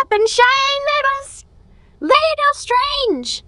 up and shine. little, little strange.